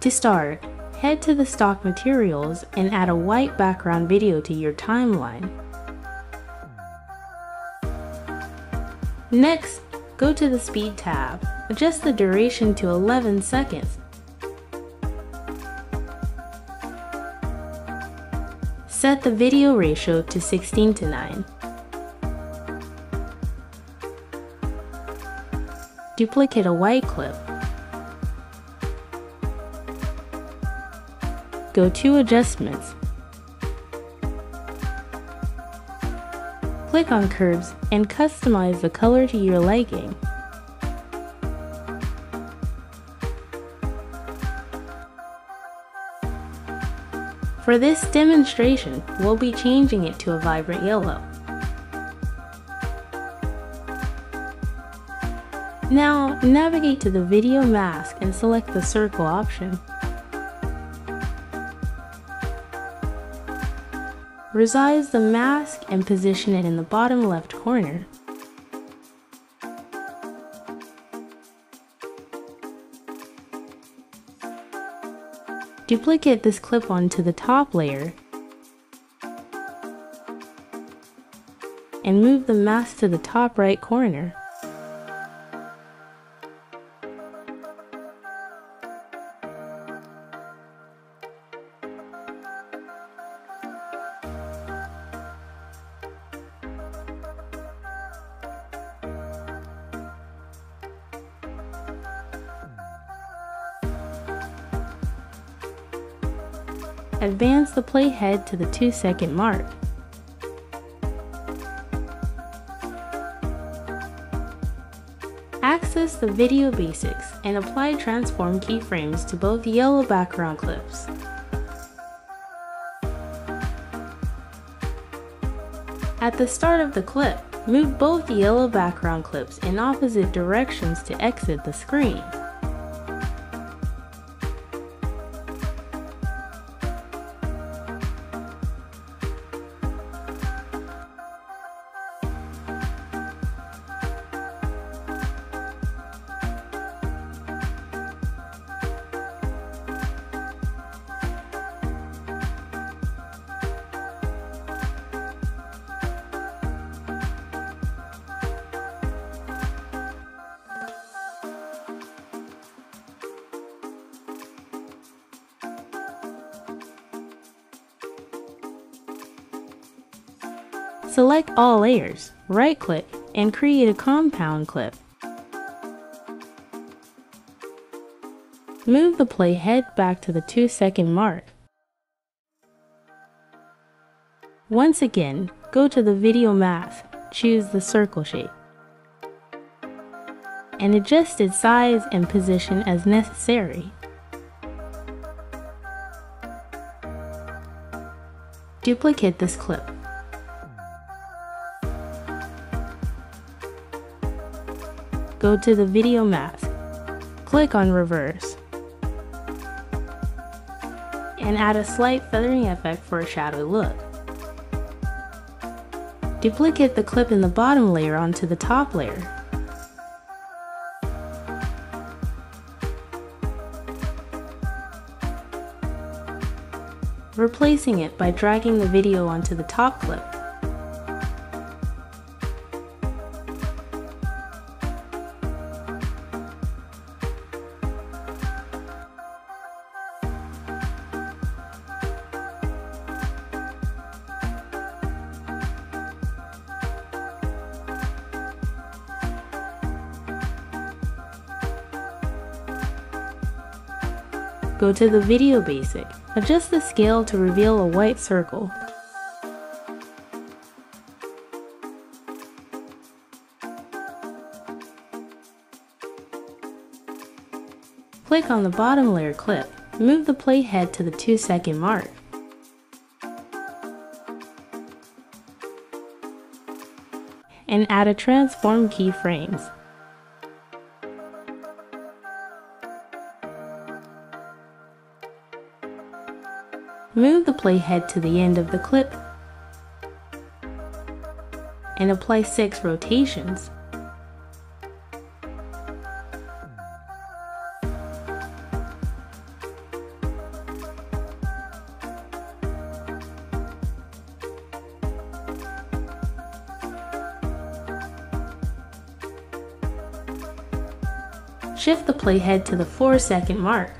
To start, head to the stock materials and add a white background video to your timeline. Next, go to the Speed tab. Adjust the duration to 11 seconds. Set the video ratio to 16 to 9. Duplicate a white clip. Go to Adjustments. Click on Curves and customize the color to your liking. For this demonstration, we'll be changing it to a vibrant yellow. Now, navigate to the video mask and select the circle option. Resize the mask and position it in the bottom left corner. Duplicate this clip onto the top layer and move the mask to the top right corner. Advance the playhead to the 2 second mark. Access the video basics and apply transform keyframes to both yellow background clips. At the start of the clip, move both yellow background clips in opposite directions to exit the screen. Select all layers, right-click, and create a compound clip. Move the playhead back to the 2 second mark. Once again, go to the video mask, choose the circle shape, and adjust its size and position as necessary. Duplicate this clip. Go to the video mask, click on reverse, and add a slight feathering effect for a shadow look. Duplicate the clip in the bottom layer onto the top layer. Replacing it by dragging the video onto the top clip. Go to the video basic. Adjust the scale to reveal a white circle. Click on the bottom layer clip. Move the playhead to the 2 second mark. And add a transform keyframes. Move the playhead to the end of the clip and apply 6 rotations. Shift the playhead to the 4 second mark.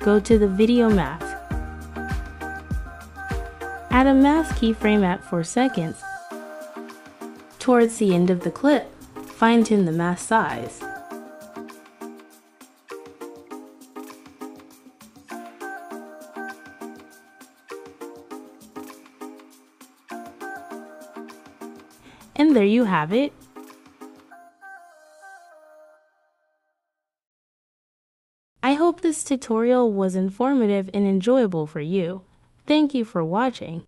Go to the video mask. Add a mask keyframe at 4 seconds. Towards the end of the clip, fine-tune the mask size. And there you have it. This tutorial was informative and enjoyable for you. Thank you for watching.